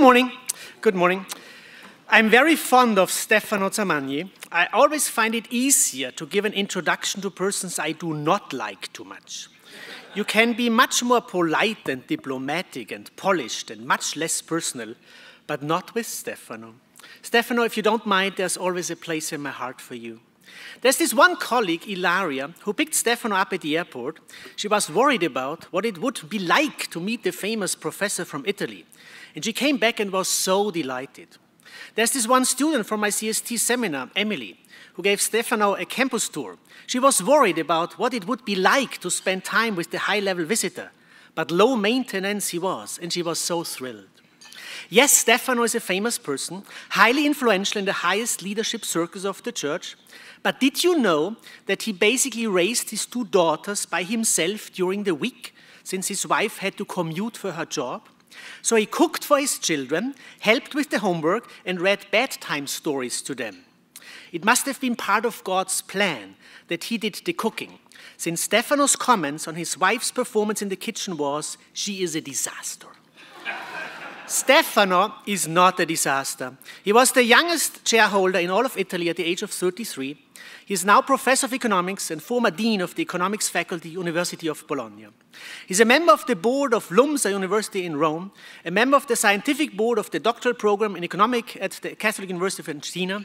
Good morning. Good morning. I'm very fond of Stefano Zamagni. I always find it easier to give an introduction to persons I do not like too much. You can be much more polite and diplomatic and polished and much less personal, but not with Stefano. Stefano, if you don't mind, there's always a place in my heart for you. There's this one colleague, Ilaria, who picked Stefano up at the airport. She was worried about what it would be like to meet the famous professor from Italy. And she came back and was so delighted. There's this one student from my CST seminar, Emily, who gave Stefano a campus tour. She was worried about what it would be like to spend time with the high level visitor, but low maintenance he was, and she was so thrilled. Yes, Stefano is a famous person, highly influential in the highest leadership circles of the church. But did you know that he basically raised his two daughters by himself during the week, since his wife had to commute for her job? So he cooked for his children, helped with the homework, and read bedtime stories to them. It must have been part of God's plan that he did the cooking, since Stefano's comments on his wife's performance in the kitchen was, she is a disaster. Stefano is not a disaster. He was the youngest shareholder in all of Italy at the age of 33. He is now professor of economics and former dean of the economics faculty, University of Bologna. He's a member of the board of LUMSA University in Rome, a member of the scientific board of the doctoral program in economics at the Catholic University of Argentina.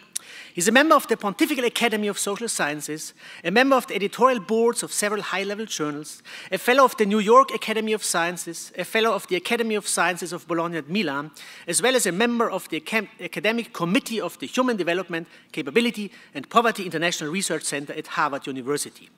He's a member of the Pontifical Academy of Social Sciences, a member of the editorial boards of several high-level journals, a fellow of the New York Academy of Sciences, a fellow of the Academy of Sciences of Bologna at Milan, as well as a member of the Academic Committee of the Human Development, Capability, and Poverty International Research Center at Harvard University.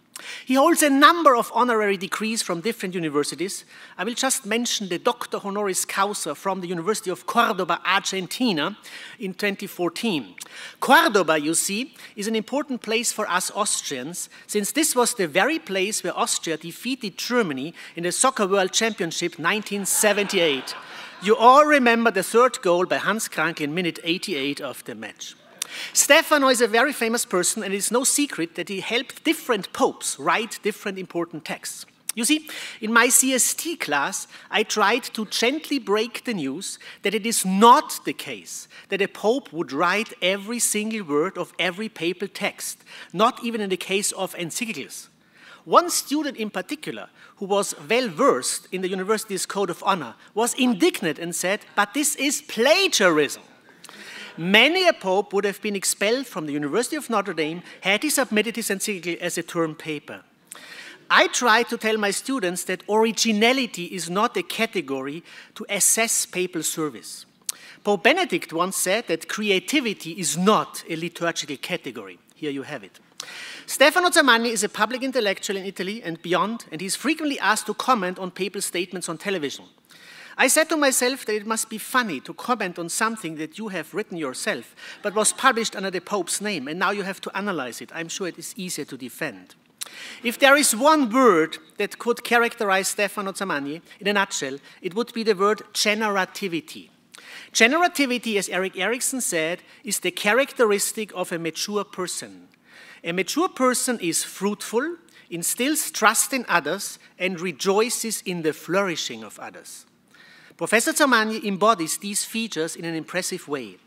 He holds a number of honorary degrees from different universities. I will just mention the Doctor Honoris Causa from the University of Cordoba, Argentina, in 2014. Cordoba, you see, is an important place for us Austrians, since this was the very place where Austria defeated Germany in the Soccer World Championship 1978. You all remember the third goal by Hans Krankl in minute 88 of the match. Stefano is a very famous person, and it's no secret that he helped different popes write different important texts. You see, in my CST class, I tried to gently break the news that it is not the case that a pope would write every single word of every papal text, not even in the case of encyclicals. One student in particular, who was well versed in the university's code of honor, was indignant and said, But this is plagiarism. Many a pope would have been expelled from the University of Notre Dame had he submitted his encyclical as a term paper. I try to tell my students that originality is not a category to assess papal service. Pope Benedict once said that creativity is not a liturgical category. Here you have it. Stefano Zamagni is a public intellectual in Italy and beyond, and he's frequently asked to comment on papal statements on television. I said to myself that it must be funny to comment on something that you have written yourself, but was published under the Pope's name, and now you have to analyze it. I'm sure it is easier to defend. If there is one word that could characterize Stefano Zamagni in a nutshell, it would be the word generativity. Generativity, as Erik Erikson said, is the characteristic of a mature person. A mature person is fruitful, instills trust in others, and rejoices in the flourishing of others. Professor Zamagni embodies these features in an impressive way.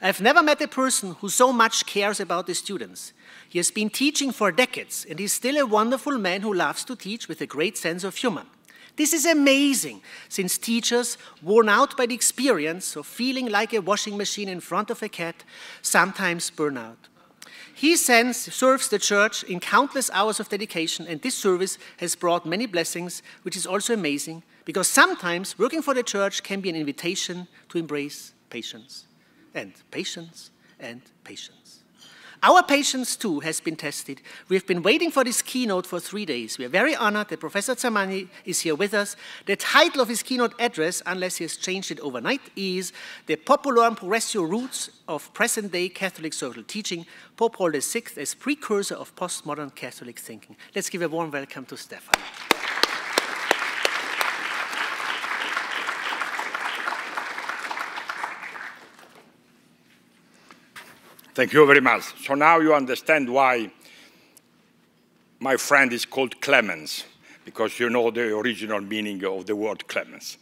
I've never met a person who so much cares about the students. He has been teaching for decades, and he's still a wonderful man who loves to teach with a great sense of humor. This is amazing, since teachers, worn out by the experience of feeling like a washing machine in front of a cat, sometimes burn out. He sends, serves the church in countless hours of dedication, and this service has brought many blessings, which is also amazing, because sometimes working for the church can be an invitation to embrace patience, and patience, and patience. Our patience, too, has been tested. We have been waiting for this keynote for three days. We are very honored that Professor Zamagni is here with us. The title of his keynote address, unless he has changed it overnight, is The Populorum Progressio Roots of Present-Day Catholic Social Teaching, Pope Paul VI as precursor of postmodern Catholic thinking. Let's give a warm welcome to Stefan. Thank you very much. So now you understand why my friend is called Clemens, because you know the original meaning of the word Clemens.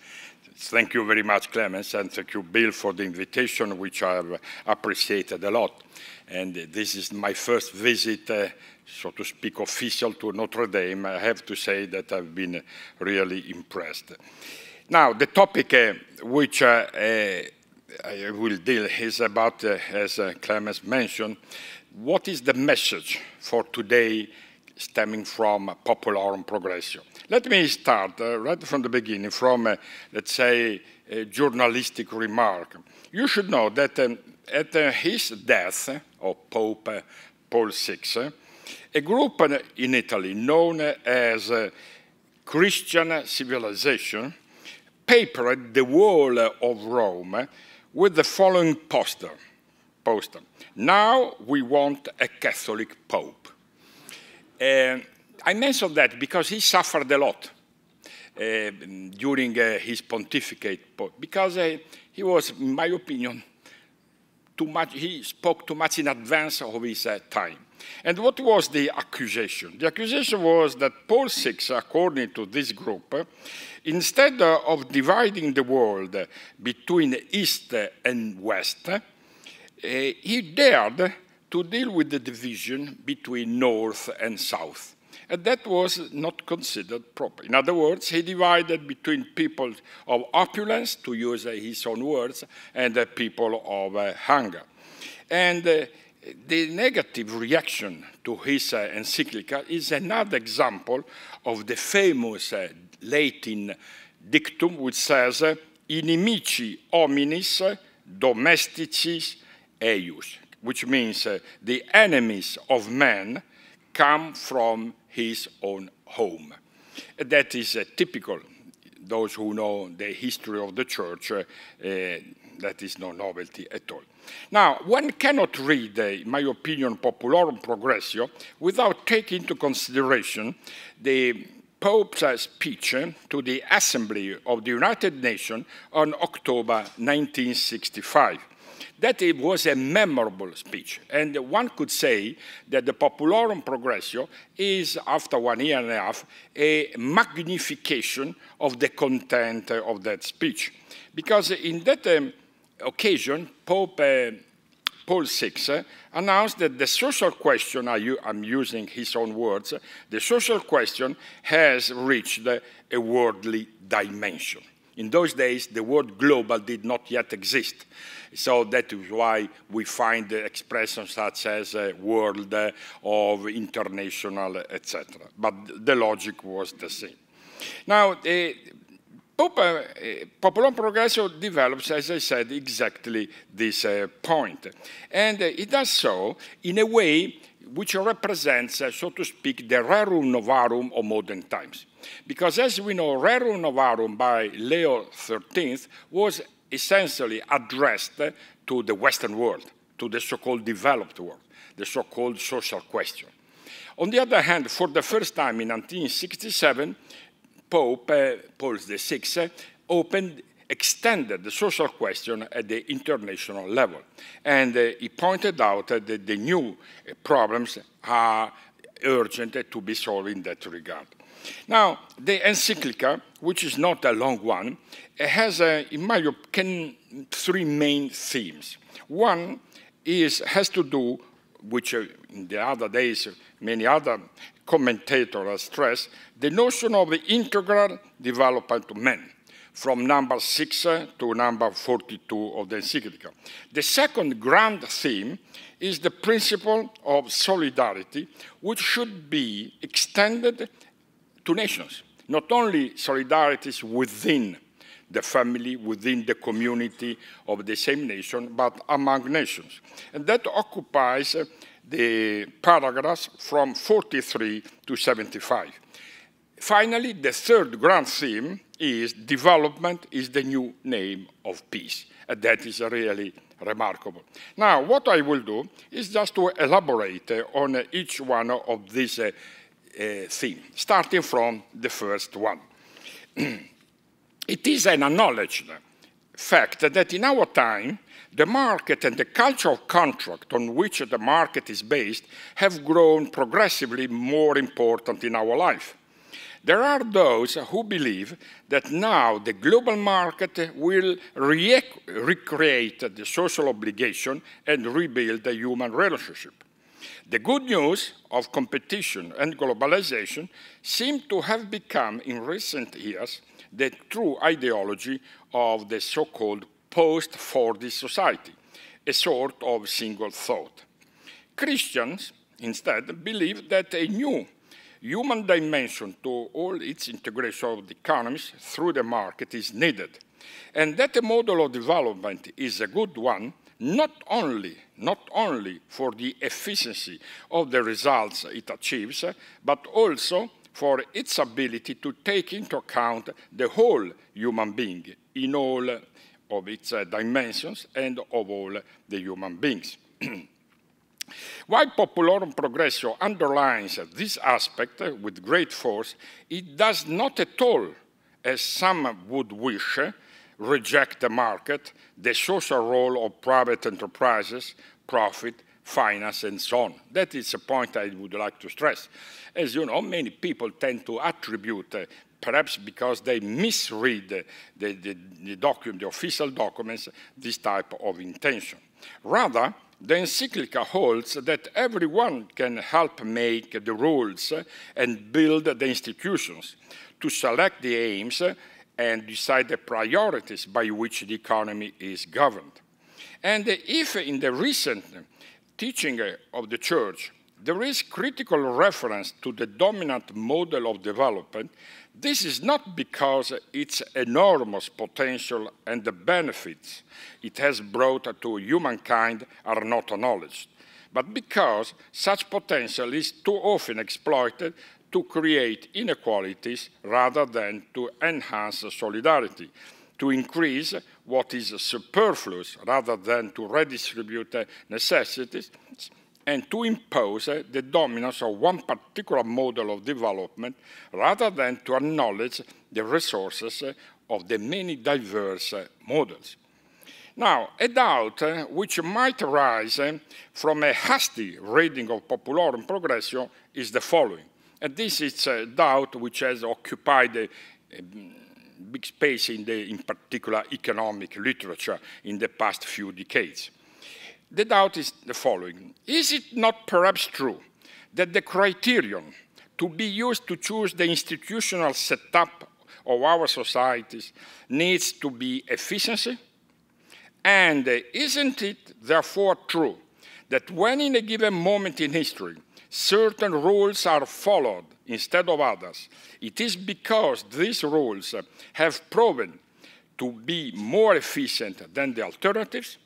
Thank you very much, Clemens, and thank you, Bill, for the invitation, which I have appreciated a lot. And this is my first visit, uh, so to speak, official to Notre Dame. I have to say that I've been really impressed. Now, the topic uh, which uh, uh I will deal is about, uh, as uh, Clemens mentioned, what is the message for today stemming from Populorum Progressio. Let me start uh, right from the beginning from, uh, let's say, a journalistic remark. You should know that um, at uh, his death, of Pope uh, Paul VI, a group in Italy known as uh, Christian Civilization papered the wall of Rome with the following poster, poster. Now we want a Catholic Pope. Uh, I mention that because he suffered a lot uh, during uh, his pontificate, because uh, he was, in my opinion, too much, he spoke too much in advance of his uh, time. And what was the accusation? The accusation was that Paul VI, according to this group, instead of dividing the world between East and West, uh, he dared to deal with the division between North and South. And that was not considered proper. In other words, he divided between people of opulence, to use his own words, and the people of uh, hunger. And uh, the negative reaction to his uh, encyclical is another example of the famous uh, Latin dictum which says, inimici hominis domesticis eius, which means uh, the enemies of man come from his own home. That is uh, typical. Those who know the history of the church, uh, uh, that is no novelty at all. Now, one cannot read, uh, in my opinion, Populorum Progressio without taking into consideration the Pope's speech to the Assembly of the United Nations on October 1965 that it was a memorable speech. And one could say that the Populorum Progressio is, after one year and a half, a magnification of the content of that speech. Because in that um, occasion, Pope uh, Paul VI uh, announced that the social question, I'm using his own words, the social question has reached a worldly dimension. In those days, the word global did not yet exist. So that is why we find expressions such as uh, world uh, of international, etc. But the logic was the same. Now, uh, Uh, Populorum Progressio develops, as I said, exactly this uh, point. And uh, it does so in a way which represents, so to speak, the rerum novarum of modern times. Because as we know, rerum novarum by Leo XIII was essentially addressed to the Western world, to the so-called developed world, the so-called social question. On the other hand, for the first time in 1967, Pope uh, Paul VI opened, extended the social question at the international level. And uh, he pointed out that the new problems are urgent to be solved in that regard. Now, the encyclical, which is not a long one, has, a, in my opinion, three main themes. One is, has to do, which in the other days many other commentators stress, the notion of the integral development of men, from number 6 to number 42 of the encyclical. The second grand theme is the principle of solidarity, which should be extended to nations, not only solidarities within the family, within the community of the same nation, but among nations. And that occupies the paragraphs from 43 to 75. Finally, the third grand theme is development is the new name of peace. And that is really remarkable. Now, what I will do is just to elaborate on each one of these uh, uh, theme, starting from the first one. it is an acknowledged fact that in our time, the market and the culture of contract on which the market is based have grown progressively more important in our life. There are those who believe that now the global market will re recreate the social obligation and rebuild the human relationship. The good news of competition and globalization seem to have become, in recent years, the true ideology of the so-called post-Fordist society, a sort of single thought. Christians, instead, believe that a new human dimension to all its integration of the economies through the market is needed, and that the model of development is a good one, not only, not only for the efficiency of the results it achieves, but also for its ability to take into account the whole human being in all of its uh, dimensions and of all the human beings. While Populorum Progressio underlines this aspect with great force, it does not at all, as some would wish, reject the market, the social role of private enterprises, profit, finance, and so on. That is a point I would like to stress. As you know, many people tend to attribute, uh, perhaps because they misread the, the, the, document, the official documents, this type of intention. Rather, the encyclical holds that everyone can help make the rules and build the institutions to select the aims and decide the priorities by which the economy is governed. And if in the recent teaching of the Church there is critical reference to the dominant model of development, this is not because its enormous potential and the benefits it has brought to humankind are not acknowledged, but because such potential is too often exploited to create inequalities rather than to enhance solidarity, to increase what is superfluous rather than to redistribute necessities, and to impose the dominance of one particular model of development rather than to acknowledge the resources of the many diverse models. Now, a doubt uh, which might arise uh, from a hasty reading of Populorum Progressio is the following. And this is a doubt which has occupied big space in, the, in particular, economic literature in the past few decades. The doubt is the following. Is it not perhaps true that the criterion to be used to choose the institutional setup of our societies needs to be efficiency? And uh, isn't it therefore true that when in a given moment in history certain rules are followed instead of others, it is because these rules have proven to be more efficient than the alternatives?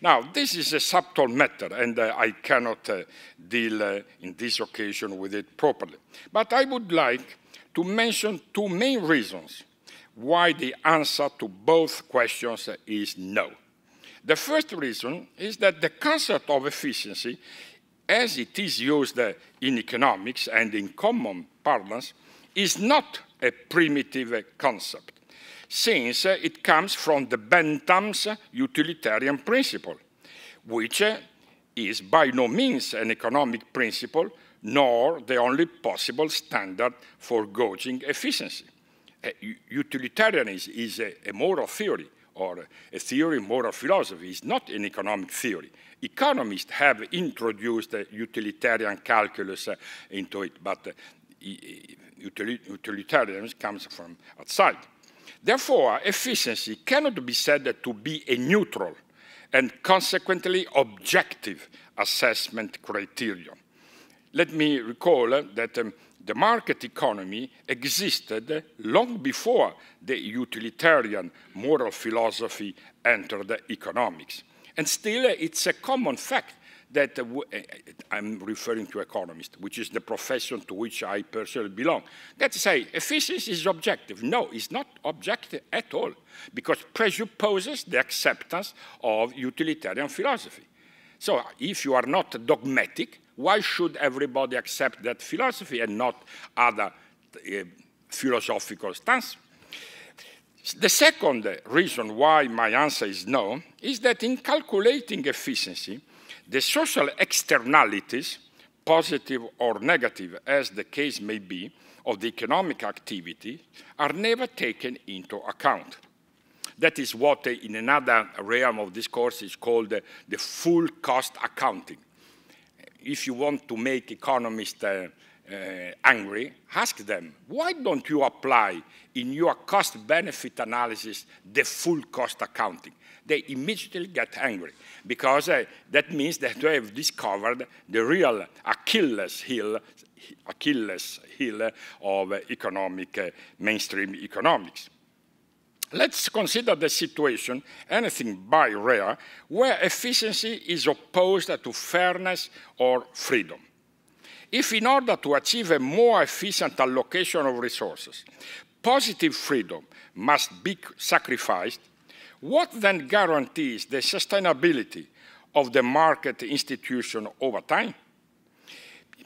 Now, this is a subtle matter, and uh, I cannot uh, deal uh, in this occasion with it properly. But I would like to mention two main reasons why the answer to both questions is no. The first reason is that the concept of efficiency, as it is used uh, in economics and in common parlance, is not a primitive concept since uh, it comes from the Bentham's utilitarian principle, which uh, is by no means an economic principle, nor the only possible standard for gauging efficiency. utilitarianism is a, a moral theory, or a theory moral philosophy, is not an economic theory. Economists have introduced utilitarian calculus uh, into it, but uh, utilitarianism comes from outside. Therefore, efficiency cannot be said to be a neutral and consequently objective assessment criterion. Let me recall uh, that um, the market economy existed long before the utilitarian moral philosophy entered economics. And still, it's a common fact that uh, uh, I'm referring to economists, which is the profession to which I personally belong, that say efficiency is objective. No, it's not objective at all, because presupposes the acceptance of utilitarian philosophy. So if you are not dogmatic, why should everybody accept that philosophy and not other uh, philosophical stance? The second reason why my answer is no is that in calculating efficiency, the social externalities, positive or negative as the case may be, of the economic activity are never taken into account. That is what, uh, in another realm of discourse, is called uh, the full cost accounting. If you want to make economists uh, uh, angry, ask them, why don't you apply in your cost benefit analysis the full cost accounting? They immediately get angry because uh, that means that they have discovered the real Achilles heel, Achilles heel of economic, uh, mainstream economics. Let's consider the situation, anything by rare, where efficiency is opposed to fairness or freedom. If in order to achieve a more efficient allocation of resources, positive freedom must be sacrificed, what then guarantees the sustainability of the market institution over time?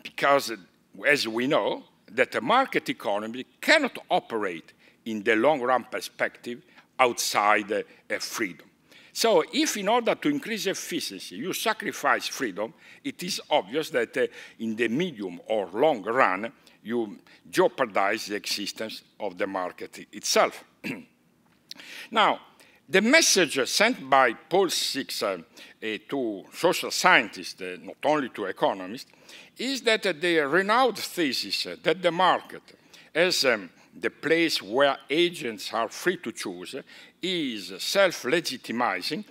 Because, as we know, that a market economy cannot operate in the long run perspective outside uh, freedom. So if in order to increase efficiency you sacrifice freedom, it is obvious that uh, in the medium or long run you jeopardize the existence of the market itself. now, the message sent by Paul Six uh, uh, to social scientists, uh, not only to economists, is that the renowned thesis that the market, as um, the place where agents are free to choose is self-legitimizing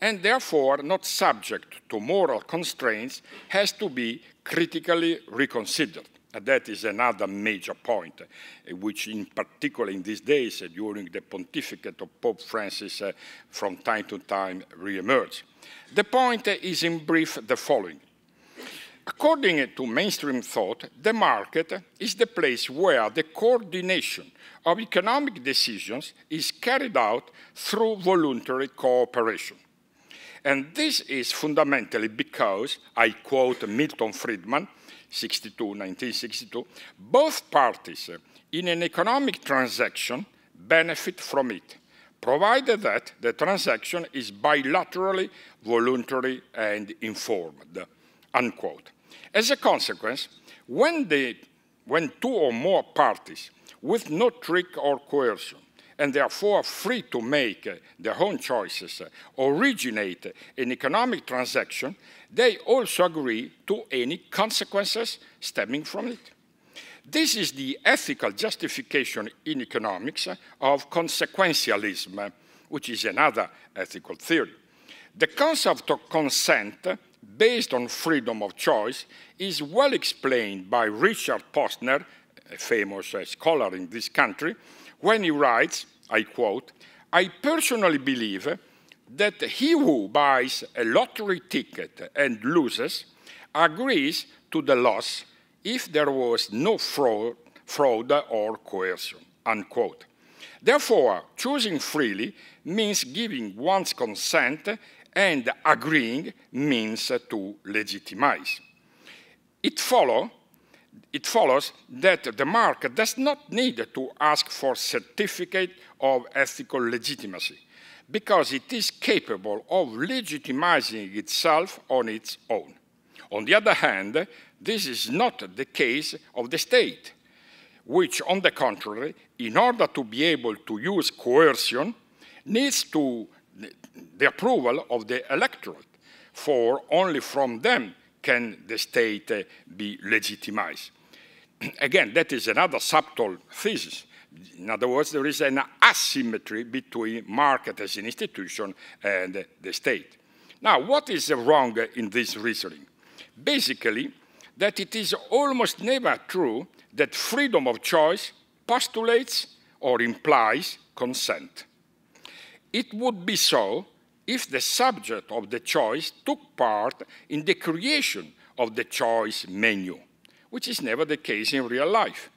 and therefore not subject to moral constraints has to be critically reconsidered. And that is another major point, uh, which in particular in these days, uh, during the pontificate of Pope Francis, uh, from time to time re-emerge. The point is in brief the following. According to mainstream thought, the market is the place where the coordination of economic decisions is carried out through voluntary cooperation. And this is fundamentally because, I quote Milton Friedman, 62, 1962, both parties in an economic transaction benefit from it, provided that the transaction is bilaterally voluntary and informed, unquote. As a consequence, when, the, when two or more parties with no trick or coercion and therefore free to make uh, their own choices uh, originate an economic transaction, they also agree to any consequences stemming from it. This is the ethical justification in economics of consequentialism, which is another ethical theory. The concept of consent based on freedom of choice is well explained by Richard Posner, a famous scholar in this country, when he writes, I quote, I personally believe that he who buys a lottery ticket and loses agrees to the loss if there was no fraud, fraud or coercion, unquote. Therefore, choosing freely means giving one's consent and agreeing means to legitimize. It, follow, it follows that the market does not need to ask for certificate of ethical legitimacy because it is capable of legitimizing itself on its own. On the other hand, this is not the case of the state, which, on the contrary, in order to be able to use coercion, needs to the approval of the electorate, for only from them can the state uh, be legitimized. Again, that is another subtle thesis. In other words, there is an asymmetry between market as an institution and the state. Now, what is wrong in this reasoning? Basically, that it is almost never true that freedom of choice postulates or implies consent. It would be so if the subject of the choice took part in the creation of the choice menu, which is never the case in real life.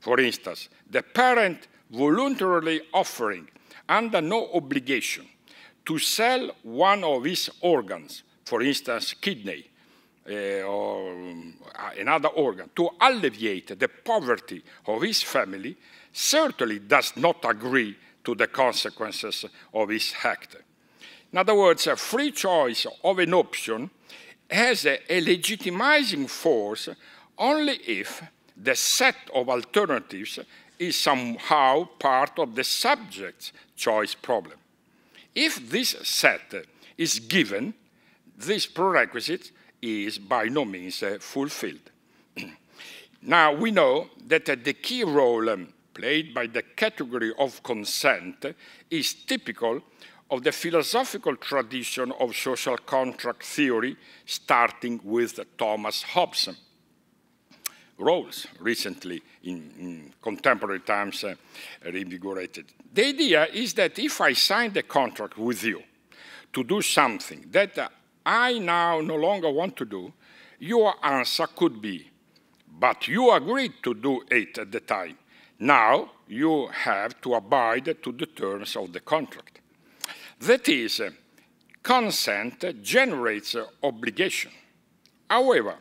For instance, the parent voluntarily offering, under no obligation, to sell one of his organs, for instance, kidney, uh, or uh, another organ, to alleviate the poverty of his family, certainly does not agree to the consequences of his act. In other words, a free choice of an option has a, a legitimizing force only if the set of alternatives is somehow part of the subject's choice problem. If this set is given, this prerequisite is by no means uh, fulfilled. now, we know that uh, the key role um, played by the category of consent is typical of the philosophical tradition of social contract theory, starting with Thomas Hobbes. Rawls recently in, in contemporary times uh, reinvigorated. The idea is that if I sign the contract with you to do something that uh, I now no longer want to do, your answer could be, but you agreed to do it at the time. Now you have to abide to the terms of the contract. That is, consent generates obligation. However,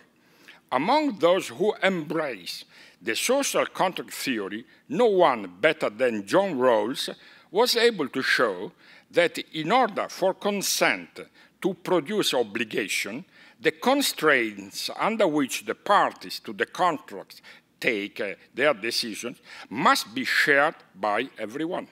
among those who embrace the social contract theory, no one better than John Rawls was able to show that in order for consent to produce obligation, the constraints under which the parties to the contract take uh, their decisions must be shared by everyone.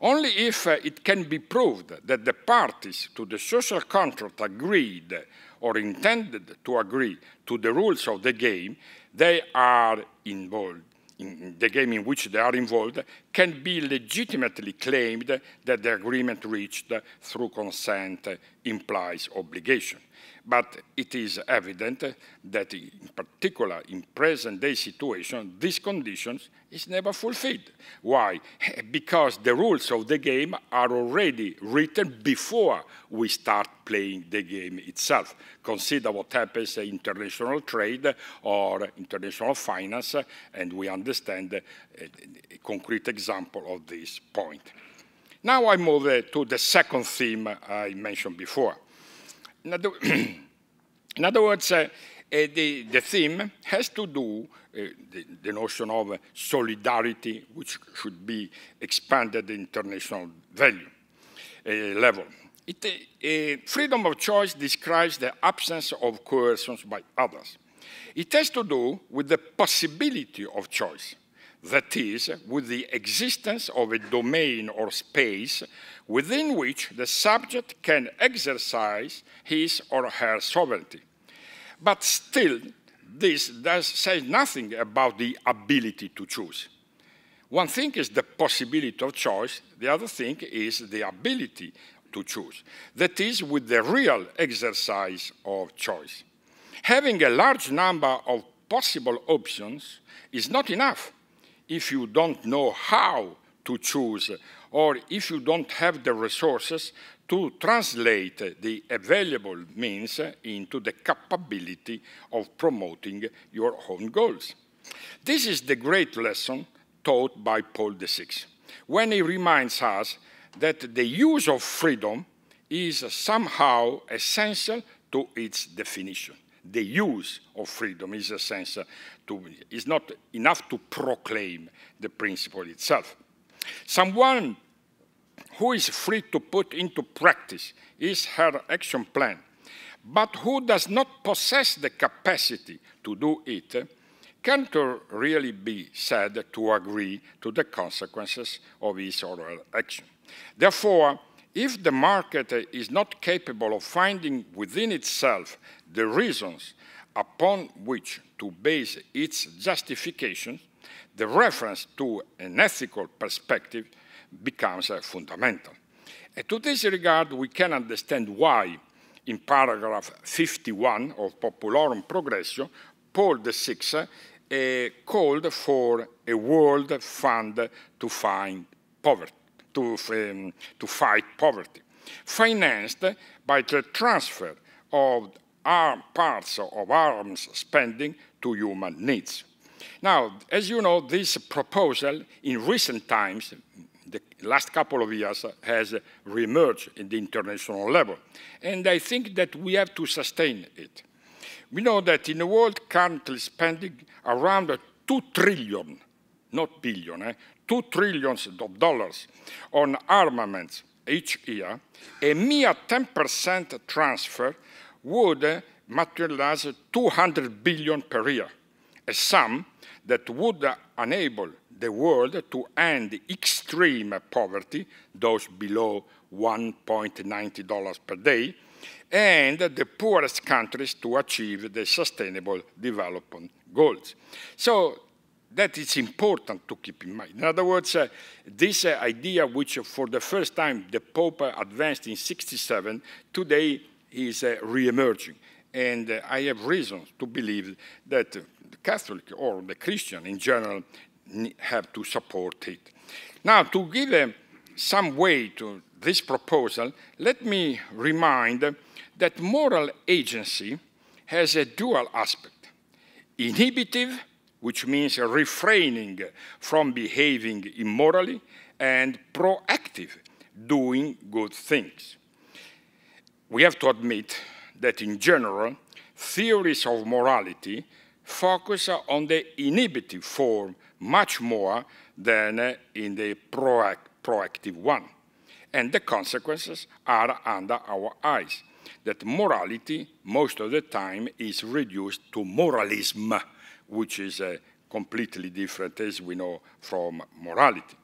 Only if uh, it can be proved that the parties to the social contract agreed or intended to agree to the rules of the game they are involved, in the game in which they are involved, can be legitimately claimed that the agreement reached through consent implies obligation. But it is evident that in particular in present day situation, these conditions is never fulfilled. Why? Because the rules of the game are already written before we start playing the game itself. Consider what happens in international trade or international finance, and we understand a, a concrete example of this point. Now I move to the second theme I mentioned before. In other, in other words, uh, uh, the, the, theme has to do uh, the, the, notion of solidarity, which should be expanded at international value uh, level. It, uh, freedom of choice describes the absence of coercions by others. It has to do with the possibility of choice that is, with the existence of a domain or space within which the subject can exercise his or her sovereignty. But still, this does say nothing about the ability to choose. One thing is the possibility of choice, the other thing is the ability to choose. That is, with the real exercise of choice. Having a large number of possible options is not enough if you don't know how to choose or if you don't have the resources to translate the available means into the capability of promoting your own goals. This is the great lesson taught by Paul VI, when he reminds us that the use of freedom is somehow essential to its definition the use of freedom is essential to, is not enough to proclaim the principle itself. Someone who is free to put into practice is her action plan, but who does not possess the capacity to do it, can't really be said to agree to the consequences of his or her action. Therefore, if the market is not capable of finding within itself the reasons upon which to base its justification, the reference to an ethical perspective becomes uh, fundamental. And to this regard, we can understand why, in paragraph 51 of Populorum Progressio, Paul VI uh, called for a world fund to find poverty to, um, to fight poverty, financed by the transfer of arm, parts of arms spending to human needs. Now, as you know, this proposal in recent times, the last couple of years, has reemerged in the international level. And I think that we have to sustain it. We know that in the world currently spending around 2 trillion, not billion, eh, 2 trillions of dollars on armaments each year, a mere 10% transfer would materialize 200 billion per year. a sum that would enable the world to end extreme poverty, those below $1.90 per day, and the poorest countries to achieve the sustainable development goals. So that is important to keep in mind. In other words, uh, this uh, idea which for the first time the Pope advanced in 67, today is uh, re-emerging. And uh, I have reasons to believe that the Catholic or the Christian in general have to support it. Now, to give uh, some weight to this proposal, let me remind that moral agency has a dual aspect, inhibitive which means refraining from behaving immorally, and proactive, doing good things. We have to admit that in general, theories of morality focus on the inhibitive form much more than in the proactive one. And the consequences are under our eyes, that morality most of the time is reduced to moralism, which is uh, completely different, as we know, from morality.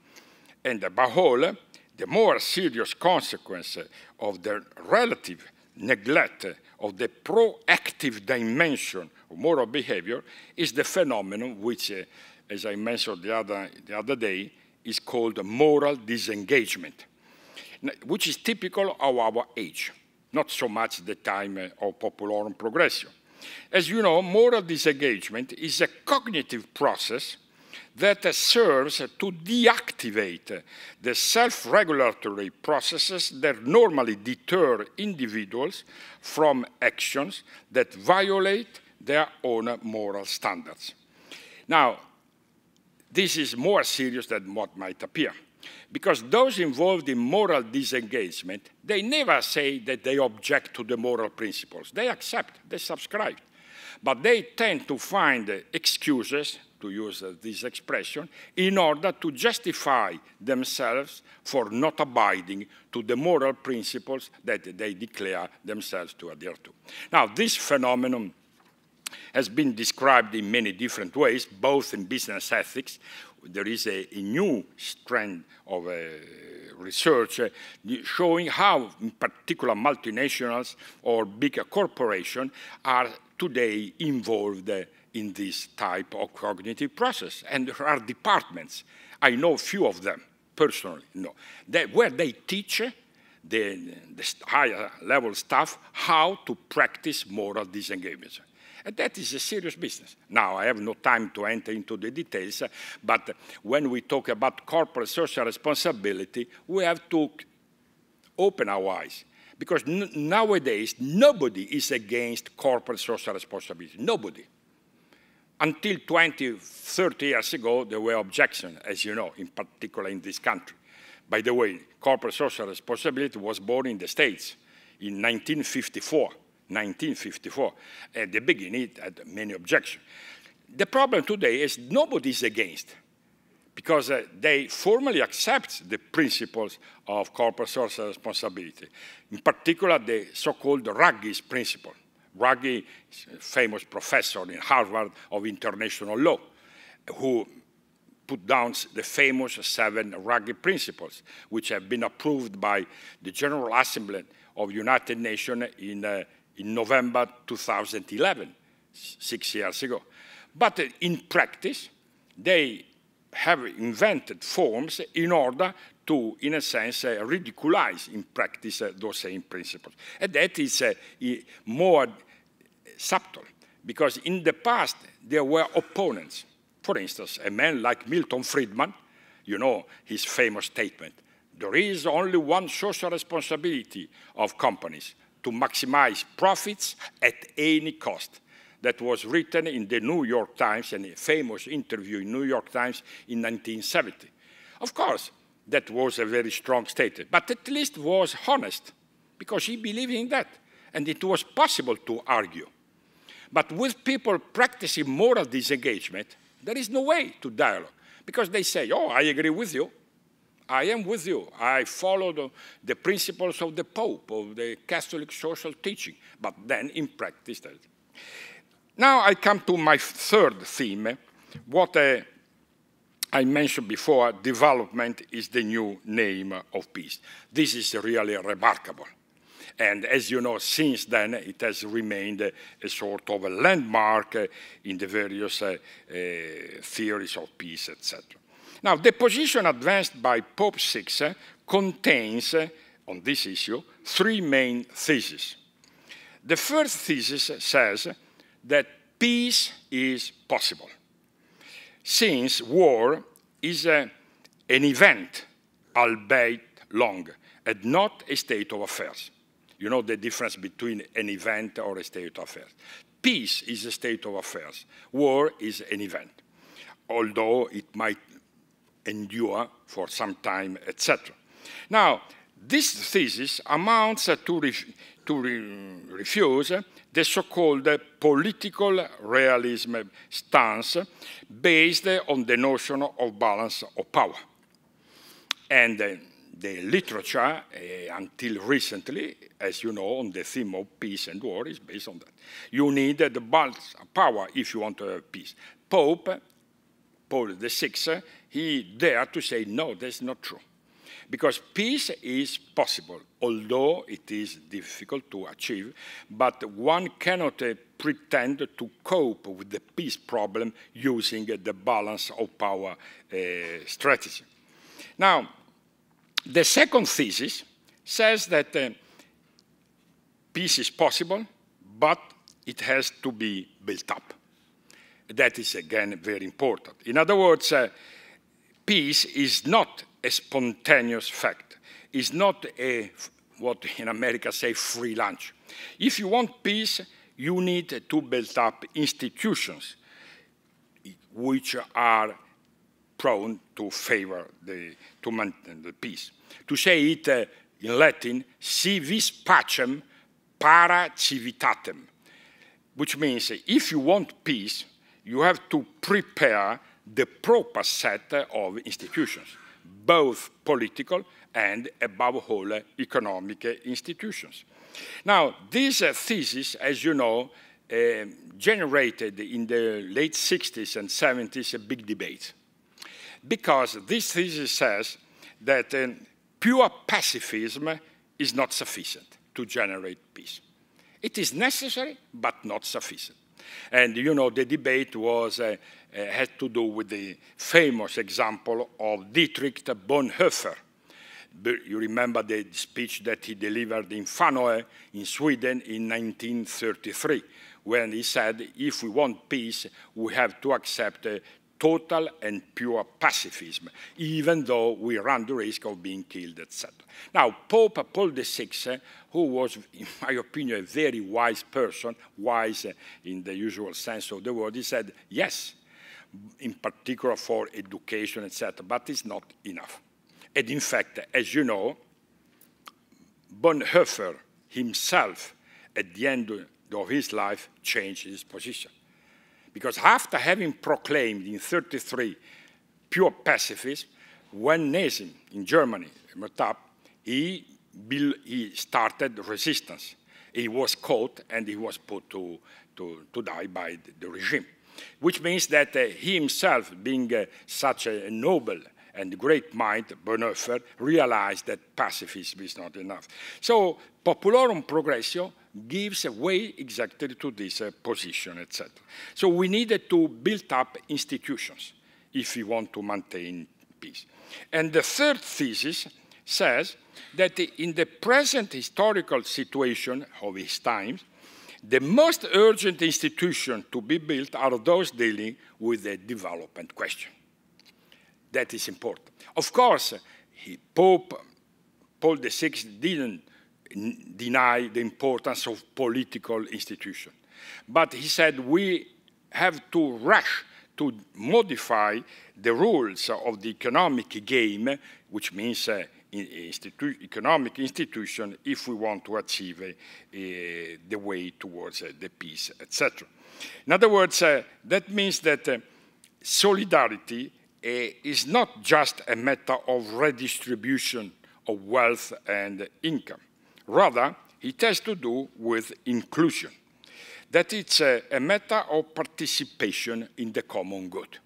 And above all, the more serious consequence of the relative neglect of the proactive dimension of moral behavior is the phenomenon which, uh, as I mentioned the other, the other day, is called moral disengagement, which is typical of our age, not so much the time of Populorum Progressio. As you know, moral disengagement is a cognitive process that serves to deactivate the self-regulatory processes that normally deter individuals from actions that violate their own moral standards. Now, this is more serious than what might appear, because those involved in moral disengagement, they never say that they object to the moral principles. They accept, they subscribe. But they tend to find excuses, to use this expression, in order to justify themselves for not abiding to the moral principles that they declare themselves to adhere to. Now, this phenomenon has been described in many different ways, both in business ethics. There is a, a new strand of uh, research uh, showing how, in particular, multinationals or bigger corporations are today involved uh, in this type of cognitive process. And there are departments, I know a few of them personally, know, that where they teach the, the higher level staff how to practice moral disengagement. And that is a serious business. Now, I have no time to enter into the details, but when we talk about corporate social responsibility, we have to open our eyes. Because nowadays, nobody is against corporate social responsibility. Nobody. Until 20, 30 years ago, there were objections, as you know, in particular in this country. By the way, corporate social responsibility was born in the States in 1954. 1954. At the beginning, it had many objections. The problem today is nobody is against because uh, they formally accept the principles of corporate social responsibility, in particular the so-called Ruggie's principle. Ruggie famous professor in Harvard of international law who put down the famous seven Ruggie principles, which have been approved by the General Assembly of United Nations in uh, in November 2011, six years ago. But in practice, they have invented forms in order to, in a sense, uh, ridiculize in practice uh, those same principles. And that is uh, more subtle, because in the past there were opponents. For instance, a man like Milton Friedman, you know his famous statement, there is only one social responsibility of companies, to maximize profits at any cost. That was written in the New York Times, and a famous interview in New York Times in 1970. Of course, that was a very strong statement, but at least was honest, because he believed in that, and it was possible to argue. But with people practicing moral disengagement, there is no way to dialogue, because they say, oh, I agree with you, I am with you. I follow the, the, principles of the Pope, of the Catholic social teaching, but then in practice. Now I come to my third theme, what uh, I mentioned before, development is the new name of peace. This is really remarkable. And as you know, since then, it has remained a, sort of a landmark uh, in the various uh, uh, theories of peace, etc. Now, the position advanced by Pope VI contains, on this issue, three main theses. The first thesis says that peace is possible, since war is an event, albeit long, and not a state of affairs. You know the difference between an event or a state of affairs. Peace is a state of affairs. War is an event, although it might endure for some time, etc. Now, this thesis amounts to, ref to re refuse the so-called political realism stance based on the notion of balance of power. And uh, the literature, uh, until recently, as you know, on the theme of peace and war is based on that. You need uh, the balance of power if you want to have peace. Pope, Paul VI, he dared to say, no, that's not true. Because peace is possible, although it is difficult to achieve, but one cannot uh, pretend to cope with the peace problem using the balance of power uh, strategy. Now, the second thesis says that uh, peace is possible, but it has to be built up. That is, again, very important. In other words, uh, peace is not a spontaneous fact. It's not a, what in America say, free lunch. If you want peace, you need to build up institutions which are prone to favor the, to maintain the peace. To say it uh, in Latin, si vis pacem para civitatem, which means if you want peace, you have to prepare the proper set of institutions, both political and, above all, economic institutions. Now, this uh, thesis, as you know, uh, generated in the late 60s and 70s a big debate because this thesis says that pure pacifism is not sufficient to generate peace. It is necessary, but not sufficient. And you know, the debate was, uh, uh, had to do with the famous example of Dietrich Bonhoeffer. You remember the speech that he delivered in Fanoe in Sweden in 1933, when he said, if we want peace, we have to accept uh, total and pure pacifism, even though we run the risk of being killed, etc. Now, Pope Paul VI, who was, in my opinion, a very wise person, wise in the usual sense of the word, he said, yes, in particular for education, etc., but it's not enough. And in fact, as you know, Bonhoeffer himself, at the end of his life, changed his position. Because after having proclaimed in 33 pure pacifism, when Nazi in Germany met he, he started resistance. He was caught and he was put to, to, to die by the, the regime, which means that uh, he himself, being uh, such a noble and great mind, Bonhoeffer, realized that pacifism is not enough. So, Populorum Progressio gives a way exactly to this uh, position, etc. So we needed to build up institutions if we want to maintain peace. And the third thesis says that in the present historical situation of his times, the most urgent institutions to be built are those dealing with the development question. That is important. Of course, he, Pope Paul VI didn't deny the importance of political institutions. But he said we have to rush to modify the rules of the economic game, which means uh, institu economic institution, if we want to achieve uh, uh, the way towards uh, the peace, etc. In other words, uh, that means that uh, solidarity is not just a matter of redistribution of wealth and income. Rather, it has to do with inclusion. that it's a, a matter of participation in the common good.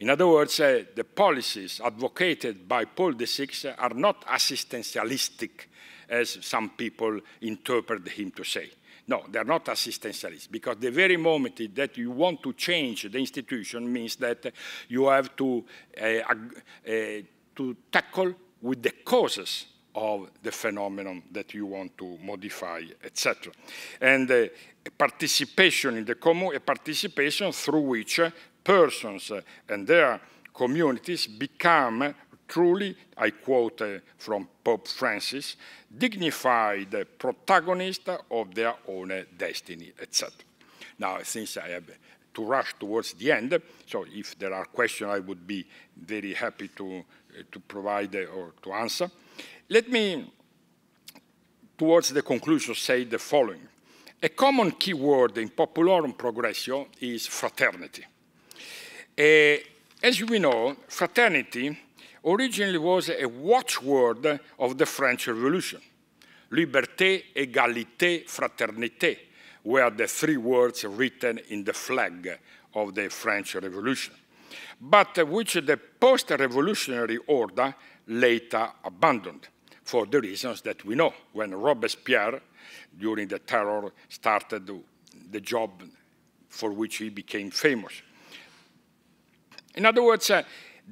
In other words, uh, the policies advocated by Paul VI are not assistentialistic, as some people interpret him to say. No, they're not assistantialists, because the very moment that you want to change the institution means that you have to, uh, uh, to tackle with the causes of the phenomenon that you want to modify, etc. And uh, participation in the common, a participation through which persons and their communities become truly, I quote uh, from Pope Francis, dignified protagonists of their own destiny, etc. Now, since I have to rush towards the end, so if there are questions, I would be very happy to, uh, to provide uh, or to answer. Let me, towards the conclusion, say the following. A common key word in Populorum Progressio is fraternity. Uh, as we know, fraternity originally was a watchword of the French Revolution. Liberté, égalité, fraternité were the three words written in the flag of the French Revolution, but which the post-revolutionary order later abandoned for the reasons that we know. When Robespierre, during the terror, started the job for which he became famous. In other words, uh,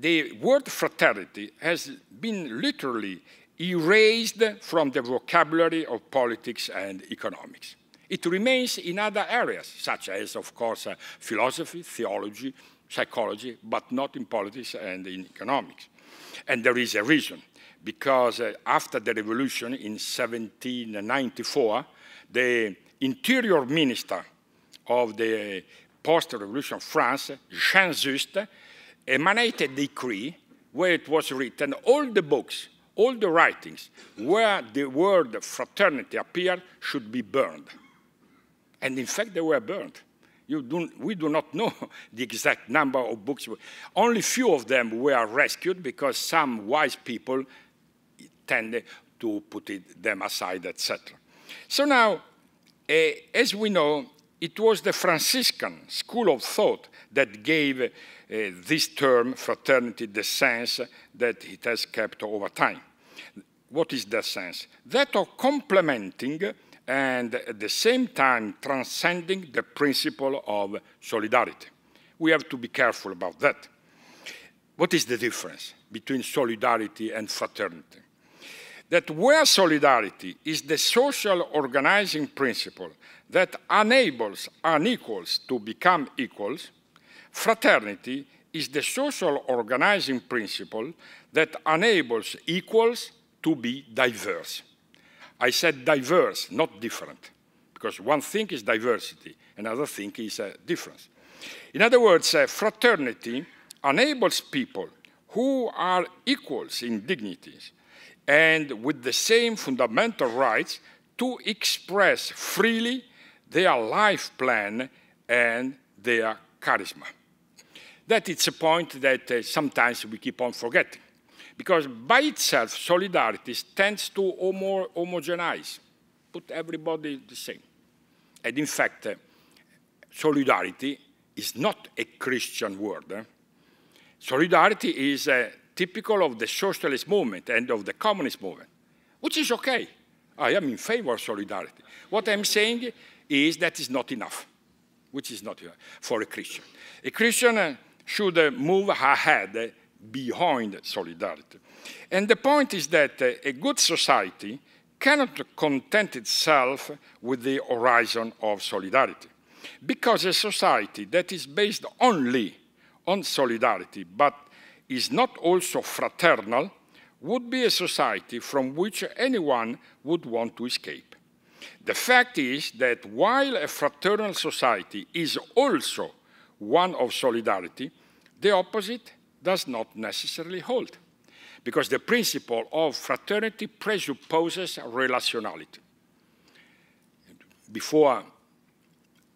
the word fraternity has been literally erased from the vocabulary of politics and economics. It remains in other areas, such as, of course, uh, philosophy, theology, psychology, but not in politics and in economics. And there is a reason, because uh, after the revolution in 1794, the interior minister of the post-revolution France, Jean Juste, emanated decree where it was written all the books, all the writings where the word fraternity appeared should be burned. And in fact, they were burned. Do, we do not know the exact number of books. Only few of them were rescued because some wise people tended to put it, them aside, etc. So now, uh, as we know, it was the Franciscan school of thought that gave Uh, this term, fraternity, the sense that it has kept over time. What is that sense? That of complementing and at the same time transcending the principle of solidarity. We have to be careful about that. What is the difference between solidarity and fraternity? That where solidarity is the social organizing principle that enables unequals to become equals, fraternity is the social organizing principle that enables equals to be diverse. I said diverse, not different, because one thing is diversity, another thing is a difference. In other words, fraternity enables people who are equals in dignities and with the same fundamental rights to express freely their life plan and their charisma. That is a point that uh, sometimes we keep on forgetting. Because by itself, solidarity tends to homo homogenize, put everybody the same. And in fact, uh, solidarity is not a Christian word. Eh? Solidarity is uh, typical of the socialist movement and of the communist movement, which is okay. I am in favor of solidarity. What I'm saying is that is not enough, which is not enough for a Christian. A Christian uh, should move ahead behind solidarity. And the point is that a good society cannot content itself with the horizon of solidarity. Because a society that is based only on solidarity, but is not also fraternal, would be a society from which anyone would want to escape. The fact is that while a fraternal society is also one of solidarity, the opposite does not necessarily hold, because the principle of fraternity presupposes relationality. Before,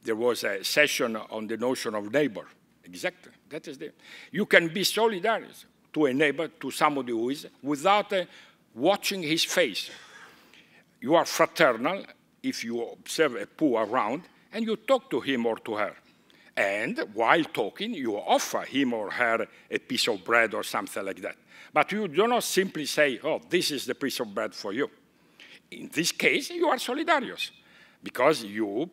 there was a session on the notion of neighbor. Exactly, that is the. You can be solidarious to a neighbor, to somebody who is, without uh, watching his face. You are fraternal if you observe a poor around, and you talk to him or to her. And while talking, you offer him or her a piece of bread or something like that. But you do not simply say, oh, this is the piece of bread for you. In this case, you are solidarious because you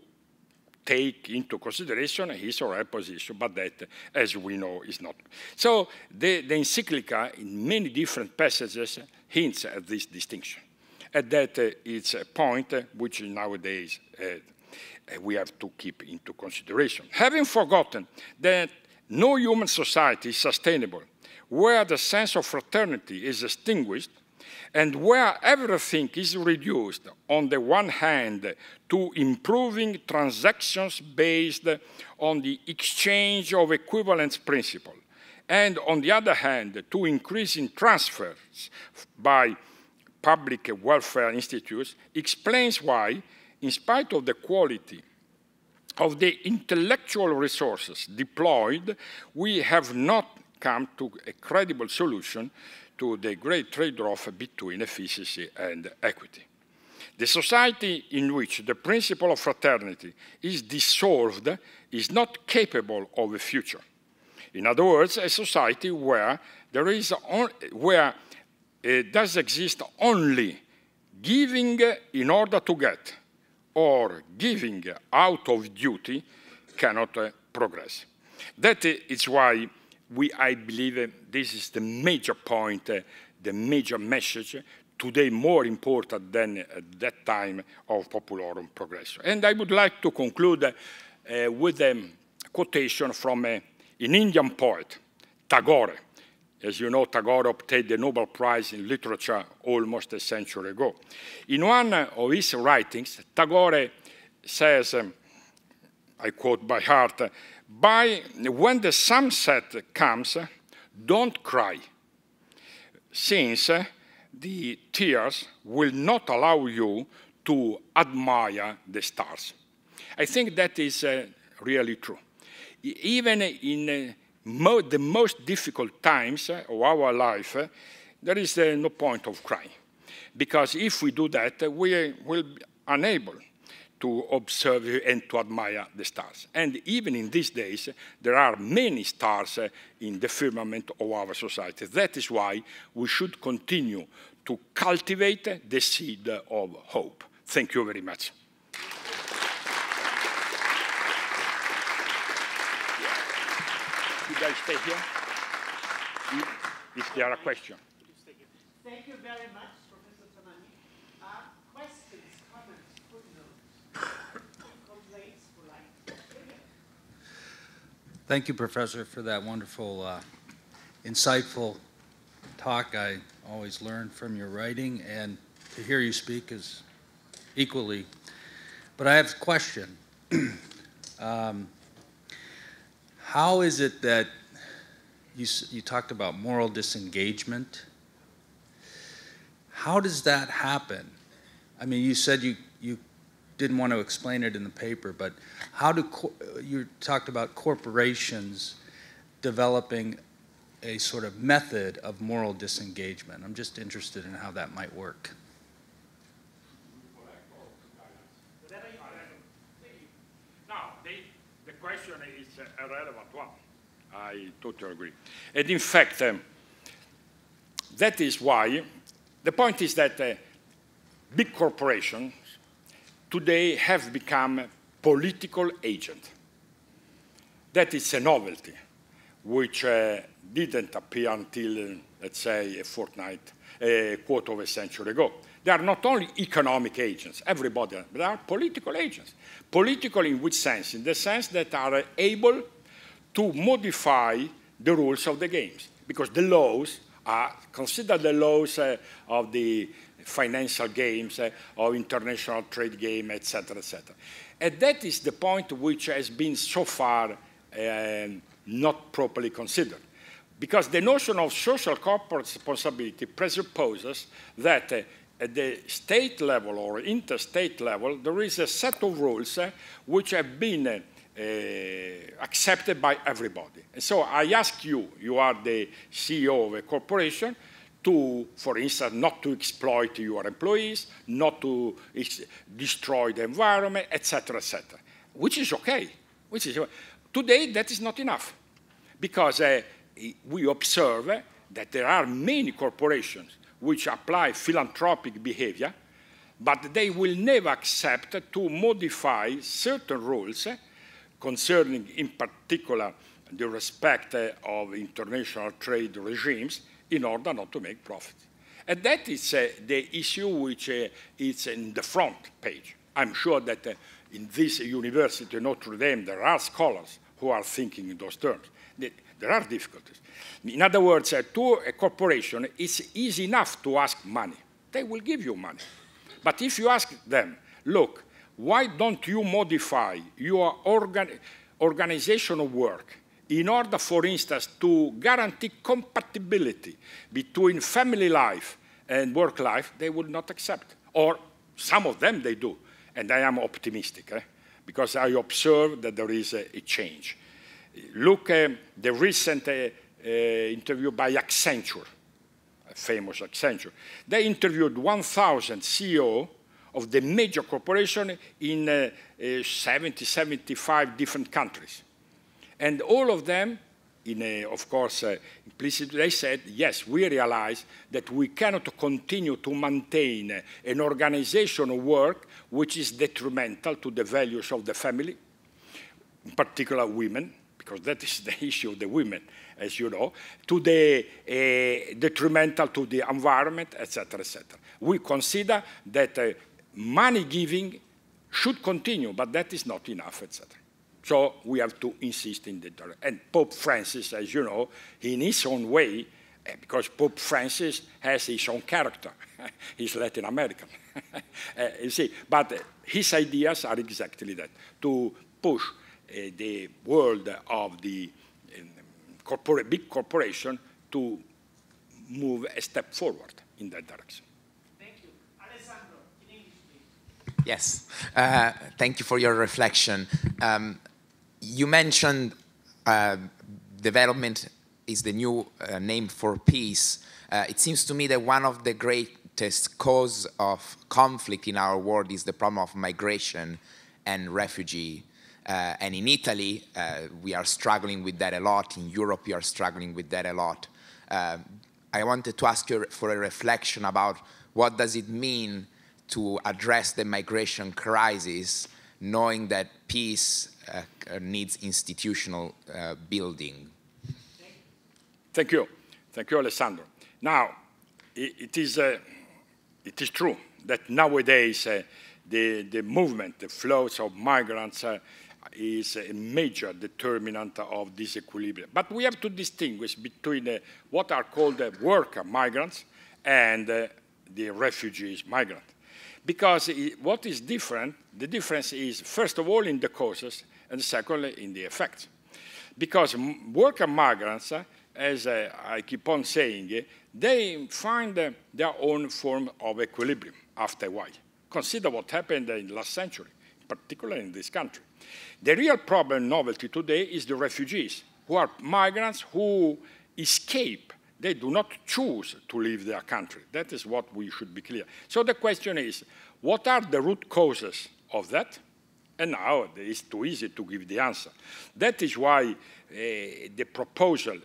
take into consideration his or her position, but that, as we know, is not. So the, the encyclica, in many different passages, hints at this distinction. And that uh, it's a point which nowadays uh, we have to keep into consideration. Having forgotten that no human society is sustainable where the sense of fraternity is extinguished and where everything is reduced, on the one hand, to improving transactions based on the exchange of equivalence principle, and on the other hand, to increasing transfers by public welfare institutes, explains why, in spite of the quality of the intellectual resources deployed, we have not come to a credible solution to the great trade-off between efficiency and equity. The society in which the principle of fraternity is dissolved is not capable of a future. In other words, a society where there is on, where does exist only giving in order to get or giving out of duty cannot uh, progress. That is why we, I believe uh, this is the major point, uh, the major message, today more important than at that time of Populorum Progressio. And I would like to conclude uh, with a quotation from an Indian poet, Tagore. As you know, Tagore obtained the Nobel Prize in Literature almost a century ago. In one of his writings, Tagore says, um, I quote by heart, by when the sunset comes, don't cry, since the tears will not allow you to admire the stars. I think that is uh, really true. Even in uh, mo the most difficult times eh, of our life, uh, there is uh, no point of crying. Because if we do that, we will be unable to observe and to admire the stars. And even in these days, there are many stars in the firmament of our society. That is why we should continue to cultivate the seed of hope. Thank you very much. Should I stay here? If there are questions. Thank you very much, Professor Zamagni. Uh, questions, comments, footnotes, complaints, polite. Thank you, Professor, for that wonderful, uh, insightful talk. I always learn from your writing, and to hear you speak is equally. But I have a question. um, how is it that you, you talked about moral disengagement? How does that happen? I mean, you said you, you didn't want to explain it in the paper, but how do you talked about corporations developing a sort of method of moral disengagement? I'm just interested in how that might work. A relevant one. I totally agree. And in fact, um, that is why the point is that uh, big corporations today have become political agents. That is a novelty, which uh, didn't appear until, uh, let's say, a fortnight, a quarter of a century ago. They are not only economic agents, everybody, but they are political agents. Political in which sense? In the sense that are able to modify the rules of the games, because the laws are, consider the laws uh, of the financial games, uh, of international trade game, etc., etc. And that is the point which has been so far uh, not properly considered. Because the notion of social corporate responsibility presupposes that uh, at the state level or interstate level, there is a set of rules uh, which have been uh, uh, accepted by everybody. And so I ask you, you are the CEO of a corporation, to, for instance, not to exploit your employees, not to destroy the environment, etc., etc. which is okay. Which is, today, that is not enough because we observe that there are many corporations which apply philanthropic behavior, but they will never accept to modify certain rules concerning, in particular, the respect of international trade regimes in order not to make profit. And that is uh, the issue which uh, is in the front page. I'm sure that uh, in this university, Notre Dame, there are scholars who are thinking in those terms. There are difficulties. In other words, uh, to a corporation, it's easy enough to ask money. They will give you money. But if you ask them, look, why don't you modify your organ organizational work in order, for instance, to guarantee compatibility between family life and work life, they would not accept. Or some of them they do. And I am optimistic, eh? because I observe that there is a, a change. Look at uh, the recent uh, interview by Accenture, a famous Accenture. They interviewed 1,000 CEO of the major corporation in uh, uh, 70, 75 different countries. And all of them, in a, of course, uh, implicitly, they said, yes, we realize that we cannot continue to maintain an organizational work which is detrimental to the values of the family, in particular women, because that is the issue of the women, as you know, to the uh, detrimental to the environment, etc., etc. We consider that uh, money giving should continue, but that is not enough, etc. So we have to insist in that. And Pope Francis, as you know, in his own way, eh, because Pope Francis has his own character. He's Latin American. uh, you see, but his ideas are exactly that, to push the world of the corporate, big corporation to move a step forward in that direction. Thank you. Alessandro, in English, please. Yes, uh, thank you for your reflection. Um, you mentioned uh, development is the new uh, name for peace. Uh, it seems to me that one of the greatest cause of conflict in our world is the problem of migration and refugee. Uh, and in Italy, uh, we are struggling with that a lot. In Europe, we are struggling with that a lot. Uh, I wanted to ask you for a reflection about what does it mean to address the migration crisis, knowing that peace uh, needs institutional uh, building. Thank you. Thank you, Alessandro. Now, it, it, is, uh, it is true that nowadays the, the movement, the flows of migrants uh, is a major determinant of this equilibrium. But we have to distinguish between uh, what are called worker migrants and the refugees migrant. Because what is different, the difference is, first of all, in the causes, and secondly, in the effects. Because worker migrants, uh, as uh, I keep on saying, uh, they find uh, their own form of equilibrium after a while. Consider what happened in the last century, particularly in this country. The real problem novelty today is the refugees, who are migrants who escape they do not choose to leave their country. That is what we should be clear. So the question is, what are the root causes of that? And now it's too easy to give the answer. That is why uh, the proposal, uh,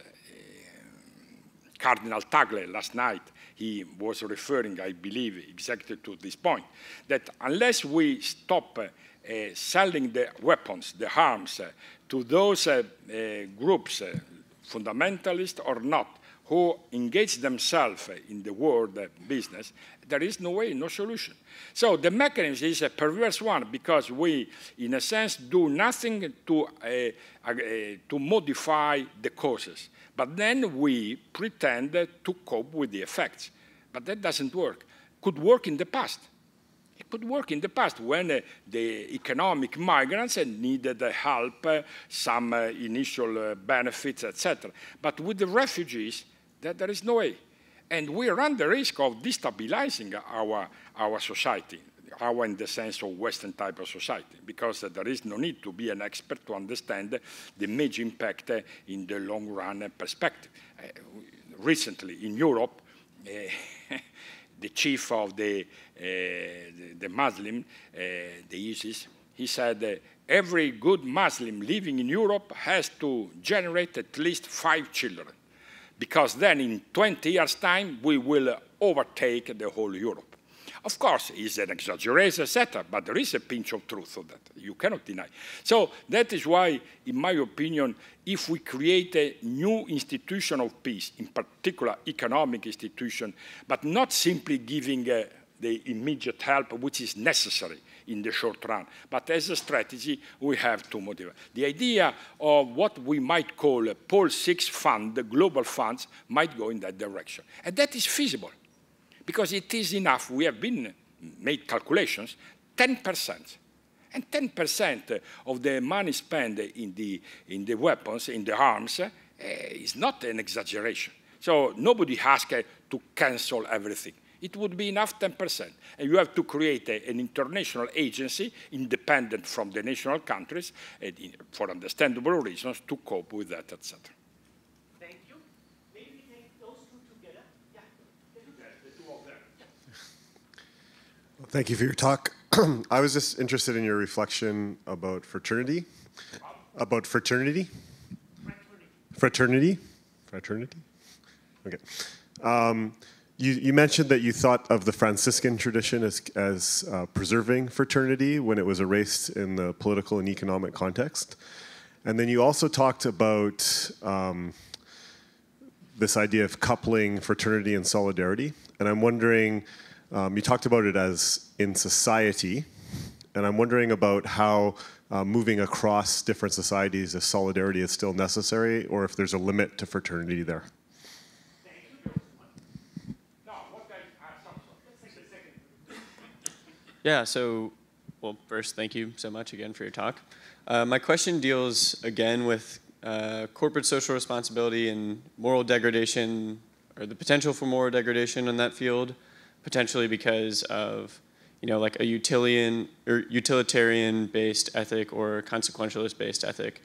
Cardinal Tagle last night, he was referring, I believe, exactly to this point, that unless we stop uh, selling the weapons, the arms, uh, to those uh, uh, groups, fundamentalist or not, who engage themselves in the world business, there is no way, no solution. So the mechanism is a perverse one because we, in a sense, do nothing to, uh, uh, to modify the causes. But then we pretend to cope with the effects. But that doesn't work. Could work in the past. Could work in the past when uh, the economic migrants needed help, uh, some uh, initial uh, benefits, etc. But with the refugees, that there is no way. And we run the risk of destabilizing our, our society, our in the sense of Western type of society, because uh, there is no need to be an expert to understand the major impact uh, in the long run perspective. Uh, recently in Europe, the chief of the, eh, the, the, Muslim, eh, the ISIS, he said, every good Muslim living in Europe has to generate at least five children, because then in 20 years' time, we will overtake the whole Europe. Of course, it's an exaggeration, etc., but there is a pinch of truth of that. You cannot deny. So that is why, in my opinion, if we create a new institution of peace, in particular economic institution, but not simply giving uh, the immediate help which is necessary in the short run. But as a strategy, we have to motivate. The idea of what we might call a Paul 6 fund, the global funds, might go in that direction. And that is feasible because it is enough. We have been made calculations, 10%. And 10% of the money spent in the, in the weapons, in the arms, uh, is not an exaggeration. So nobody asked to cancel everything. It would be enough 10%. And you have to create a, an international agency independent from the national countries, uh, for understandable reasons, to cope with that, etc. Thank you for your talk. I was just interested in your reflection about fraternity. About fraternity? Fraternity? Fraternity? Okay. Um, you, you, mentioned that you thought of the Franciscan tradition as, as uh, preserving fraternity when it was erased in the political and economic context. And then you also talked about um, this idea of coupling fraternity and solidarity. And I'm wondering, um, you talked about it as in society, and I'm wondering about how uh, moving across different societies, if solidarity is still necessary, or if there's a limit to fraternity there. Yeah, so, well, first, thank you so much again for your talk. Uh, my question deals again with uh, corporate social responsibility and moral degradation, or the potential for moral degradation in that field potentially because of you know like a utilitarian or utilitarian based ethic or consequentialist based ethic.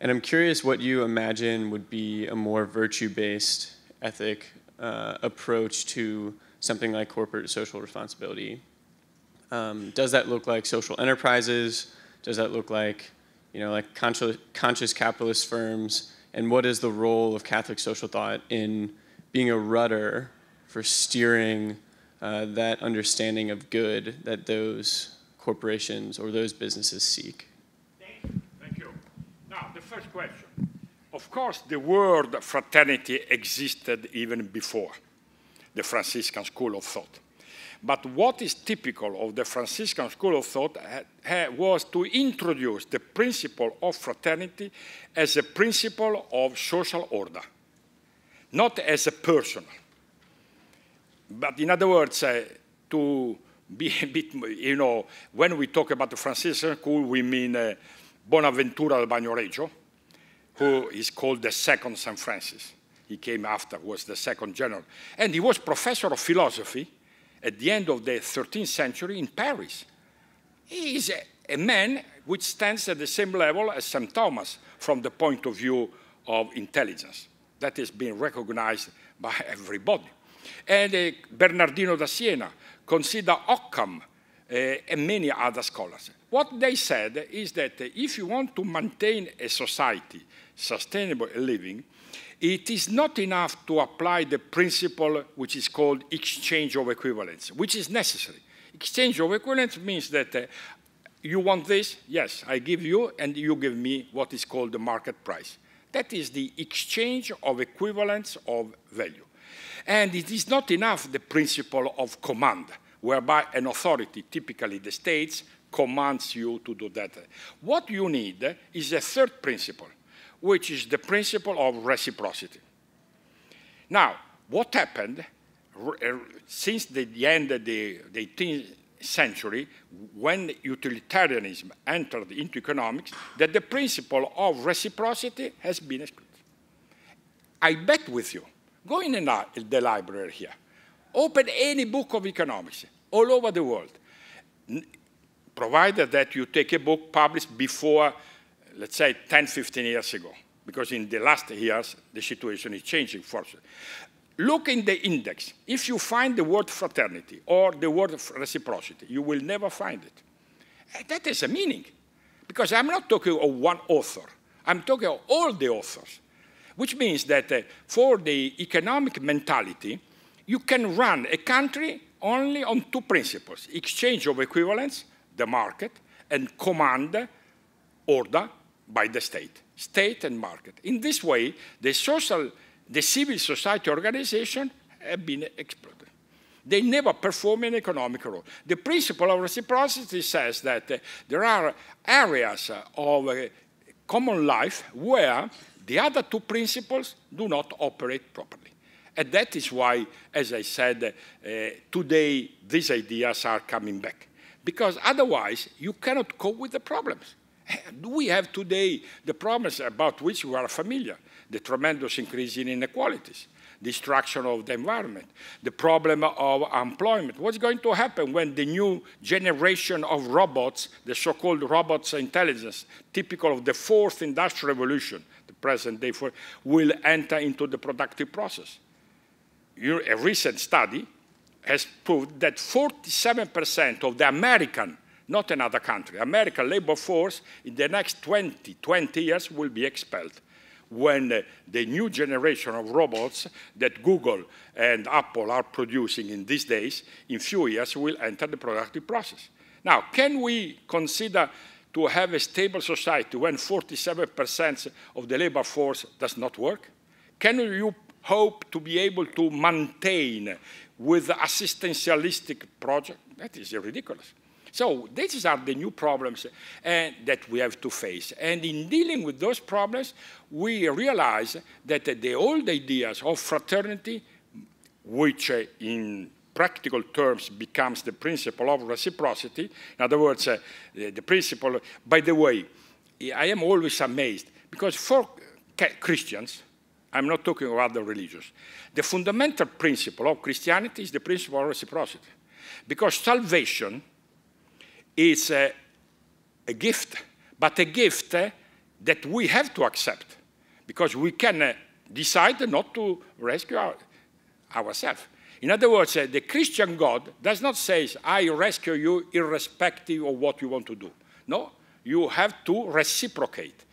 And I'm curious what you imagine would be a more virtue based ethic uh, approach to something like corporate social responsibility. Um, does that look like social enterprises? Does that look like you know like conscious, conscious capitalist firms? And what is the role of Catholic social thought in being a rudder for steering uh, that understanding of good that those corporations or those businesses seek? Thank you. Thank you. Now, the first question. Of course, the word fraternity existed even before the Franciscan school of thought. But what is typical of the Franciscan school of thought was to introduce the principle of fraternity as a principle of social order, not as a personal. But in other words, uh, to be a bit, you know, when we talk about the Franciscan school, we mean uh, Bonaventura del who is called the second St. Francis. He came after, was the second general. And he was professor of philosophy at the end of the 13th century in Paris. He is a, a man which stands at the same level as St. Thomas from the point of view of intelligence. That is being recognized by everybody and uh, Bernardino da Siena, consider Occam, uh, and many other scholars. What they said is that if you want to maintain a society sustainable living, it is not enough to apply the principle which is called exchange of equivalence, which is necessary. Exchange of equivalence means that uh, you want this, yes, I give you, and you give me what is called the market price. That is the exchange of equivalence of value. And it is not enough the principle of command, whereby an authority, typically the states, commands you to do that. What you need is a third principle, which is the principle of reciprocity. Now, what happened uh, since the end of the, the 18th century, when utilitarianism entered into economics, that the principle of reciprocity has been excluded. I bet with you Go in the library here. Open any book of economics all over the world, provided that you take a book published before, let's say, 10, 15 years ago, because in the last years, the situation is changing forcibly. Look in the index. If you find the word fraternity or the word reciprocity, you will never find it. That is a meaning. Because I'm not talking of one author. I'm talking of all the authors. Which means that uh, for the economic mentality, you can run a country only on two principles, exchange of equivalents, the market, and command order by the state, state and market. In this way, the social, the civil society organization have been exploited. They never perform an economic role. The principle of reciprocity says that uh, there are areas of uh, common life where the other two principles do not operate properly. And that is why, as I said, uh, today these ideas are coming back. Because otherwise, you cannot cope with the problems. We have today the problems about which we are familiar, the tremendous increase in inequalities, destruction of the environment, the problem of employment. What's going to happen when the new generation of robots, the so-called robots intelligence, typical of the fourth industrial revolution, present day, for, will enter into the productive process? a recent study has proved that 47% of the American, not another country, American labor force in the next 20, 20 years will be expelled when uh, the new generation of robots that Google and Apple are producing in these days, in few years, will enter the productive process. Now, can we consider to have a stable society when 47% of the labor force does not work? Can you hope to be able to maintain with assistentialistic project? That is ridiculous. So these are the new problems uh, that we have to face. And in dealing with those problems, we realize that the old ideas of fraternity, which uh, in practical terms becomes the principle of reciprocity, in other words, uh, the, principle, by the way, I am always amazed, because for Christians, I'm not talking about other religions, the fundamental principle of Christianity is the principle of reciprocity. Because salvation is a, a gift, but a gift uh, that we have to accept because we can uh, decide not to rescue our, ourselves. In other words, uh, the Christian God does not say, I rescue you irrespective of what you want to do. No, you have to reciprocate,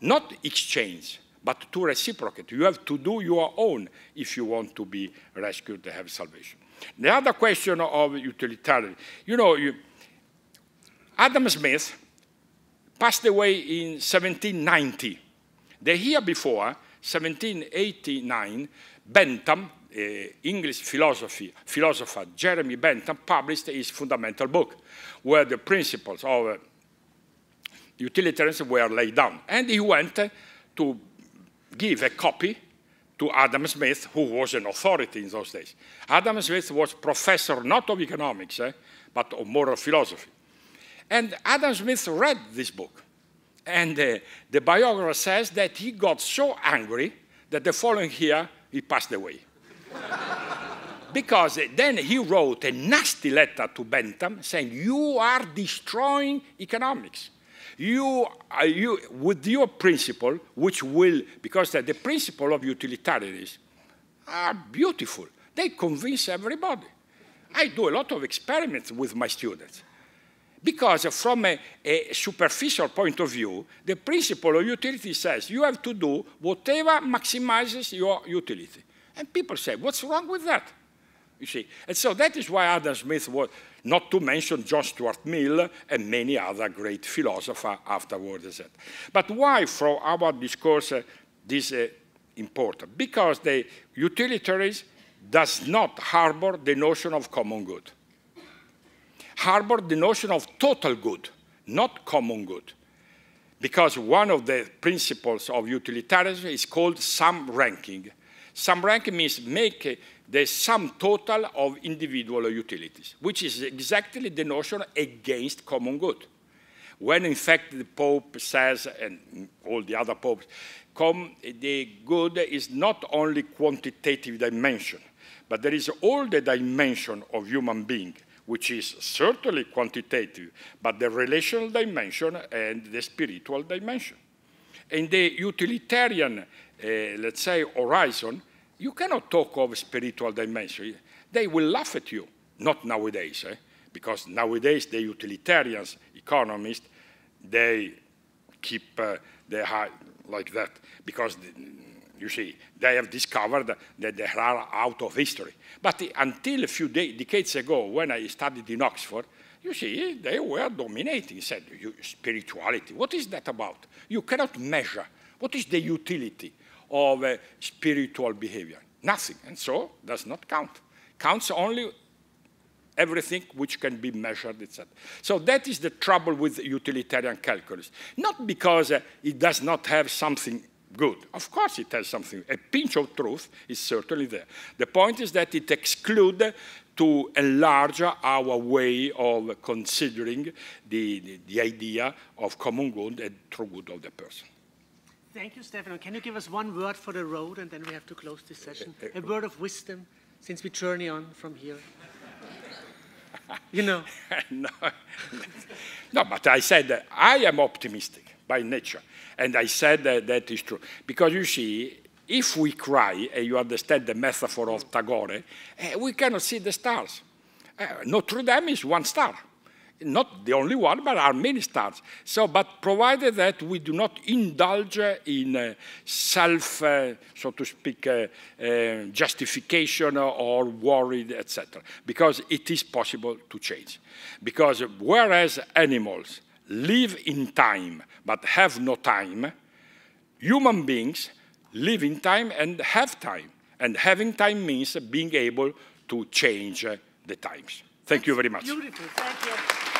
not exchange, but to reciprocate. You have to do your own if you want to be rescued to have salvation. The other question of utilitarian, you know, you, Adam Smith passed away in 1790. The year before, 1789, Bentham, English philosophy, philosopher Jeremy Bentham, published his fundamental book, where the principles of uh, utilitarianism were laid down. And he went uh, to give a copy to Adam Smith, who was an authority in those days. Adam Smith was professor not of economics, eh, but of moral philosophy. And Adam Smith read this book. And uh, the biographer says that he got so angry that the following year he passed away. Because then he wrote a nasty letter to Bentham saying, You are destroying economics. You, uh, you, with your principle, which will, because the, the principle of utilitarianism are beautiful. They convince everybody. I do a lot of experiments with my students. Because from a, a, superficial point of view, the principle of utility says you have to do whatever maximizes your utility. And people say, what's wrong with that? You see, and so that is why Adam Smith was, not to mention John Stuart Mill and many other great philosophers afterwards. But why, for our discourse, uh, this uh, important? Because the utilitarianism does not harbor the notion of common good harbor the notion of total good, not common good. Because one of the principles of utilitarianism is called sum ranking. Sum ranking means make the sum total of individual utilities, which is exactly the notion against common good. When in fact the Pope says, and all the other popes, the good is not only quantitative dimension, but there is all the dimension of human being which is certainly quantitative, but the relational dimension and the spiritual dimension. In the utilitarian, let's say, horizon, you cannot talk of spiritual dimension. They will laugh at you, not nowadays, eh? because nowadays the utilitarians, economists, they keep uh, their high like that because the, you see they have discovered that they are out of history. But until a few decades ago, when I studied in Oxford, you see they were dominating. Said spirituality. What is that about? You cannot measure. What is the utility of uh, spiritual behavior? Nothing, and so does not count. Counts only everything which can be measured, etc. So that is the trouble with utilitarian calculus. Not because uh, it does not have something good. Of course it has something. A pinch of truth is certainly there. The point is that it excludes to enlarge our way of considering the, the, the, idea of common good and true good of the person. Thank you, Stefano. Can you give us one word for the road and then we have to close this session? A word of wisdom since we journey on from here. you know. no. no, but I said that I am optimistic by nature. And I said that that is true. Because you see, if we cry, and you understand the metaphor of Tagore, uh, we cannot see the stars. Uh, Notre Dame is one star not the only one, but are many stars. So, but provided that we do not indulge in uh, self, uh, so to speak, uh, uh justification or worried, etc., because it is possible to change. Because whereas animals live in time but have no time, human beings live in time and have time. And having time means being able to change the times. Thank you very much. Beautiful. Thank you.